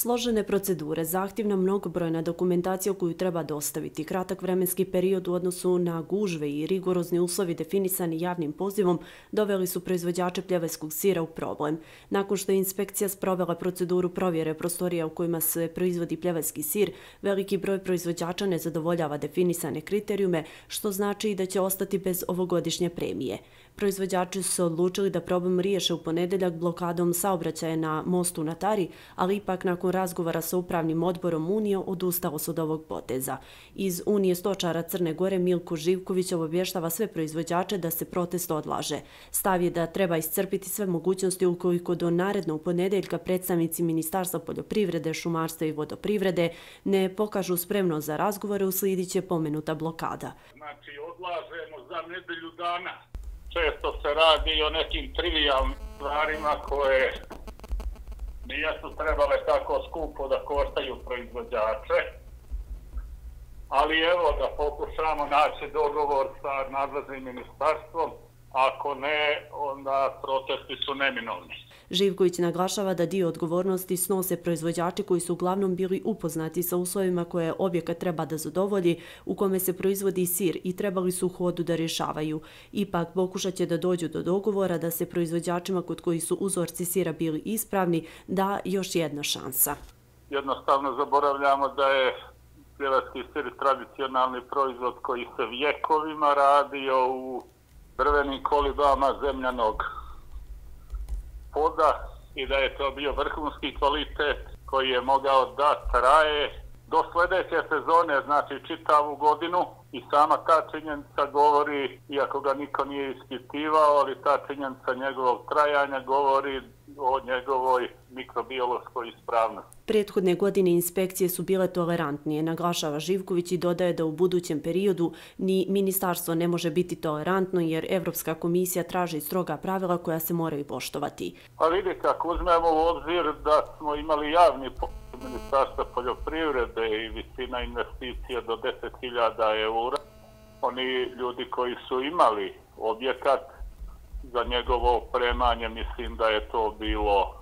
Složene procedure, zahtjevna mnogobrojna dokumentacija koju treba dostaviti, kratak vremenski period u odnosu na gužve i rigorozni uslovi definisani javnim pozivom doveli su proizvođače pljeveskog sira u problem. Nakon što je inspekcija sprovela proceduru provjere prostorija u kojima se proizvodi pljeveski sir, veliki broj proizvođača ne zadovoljava definisane kriterijume, što znači da će ostati bez ovogodišnje premije. Proizvođači su odlučili da problem riješe u ponedeljak blokadom saobraćaja na mostu na Tari, ali ipak nakon razgovora sa upravnim odborom Unije odustalo su od ovog poteza. Iz Unije stočara Crne Gore Milko Živković obavještava sve proizvođače da se protest odlaže. Stav je da treba iscrpiti sve mogućnosti ukoliko do narednog ponedeljka predstavnici Ministarstva poljoprivrede, šumarstva i vodoprivrede ne pokažu spremno za razgovore, uslijedit će pomenuta blokada. Znači, odlažemo za nedelju dana često se radi o nekim trivialnim stvarima koje nijesu trebale tako skupo da koštaju proizvođače. Ali evo da pokušamo naći dogovor sa nadležnim ministarstvom Ako ne, onda protesti su neminovni. Živković naglašava da dio odgovornosti snose proizvođači koji su uglavnom bili upoznati sa uslovima koje objekat treba da zadovolji, u kome se proizvodi sir i trebali su u hodu da rješavaju. Ipak pokušat će da dođu do dogovora da se proizvođačima kod koji su uzorci sira bili ispravni da još jedna šansa. Jednostavno zaboravljamo da je pjevarski sir tradicionalni proizvod koji se vjekovima radio u drvenim kolibama zemljanog poda i da je to bio vrhunski kvalitet koji je mogao da traje do sljedeće sezone, znači čitavu godinu i sama ta činjenica govori, iako ga niko nije ispitivao, ali ta činjenica njegovog trajanja govori o njegovoj mikrobiološkoj ispravnosti. Prethodne godine inspekcije su bile tolerantnije, naglašava Živković i dodaje da u budućem periodu ni ministarstvo ne može biti tolerantno jer Evropska komisija traži stroga pravila koja se moraju poštovati. Pa vidite, ako uzmemo u obzir da smo imali javni ministarstva poljoprivrede i visina investicija do 10.000 eura, oni ljudi koji su imali objekat za njegovo opremanje, mislim da je to bilo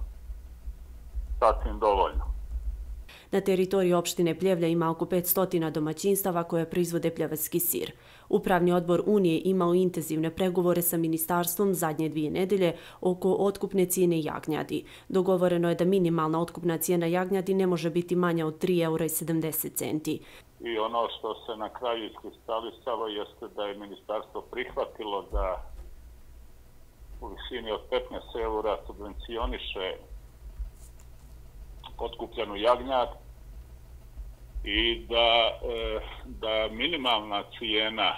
sasvim dovoljno. Na teritoriji opštine Pljevlja ima oko 500 domaćinstava koje proizvode pljevatski sir. Upravni odbor Unije imao intenzivne pregovore sa ministarstvom zadnje dvije nedelje oko otkupne cijene jagnjadi. Dogovoreno je da minimalna otkupna cijena jagnjadi ne može biti manja od 3,70 eura. I ono što se na kraju iskristalisalo jeste da je ministarstvo prihvatilo da u visini od 15 eura subvencioniše otkupljenu jagnjad i da, e, da minimalna cijena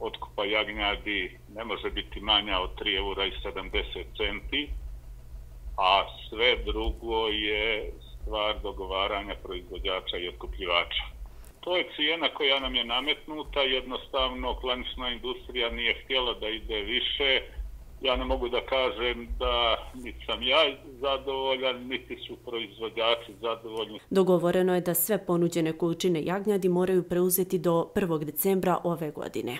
otkupa jagnjadi ne može biti manja od 3 eura i 70 centi, a sve drugo je stvar dogovaranja proizvođača i otkupljivača. To je cijena koja nam je nametnuta, jednostavno klanična industrija nije htjela da ide više, ja ne mogu da kažem da niti sam ja zadovoljan, niti su proizvođači zadovoljni. Dogovoreno je da sve ponuđene količine jagnjadi moraju preuzeti do 1. decembra ove godine.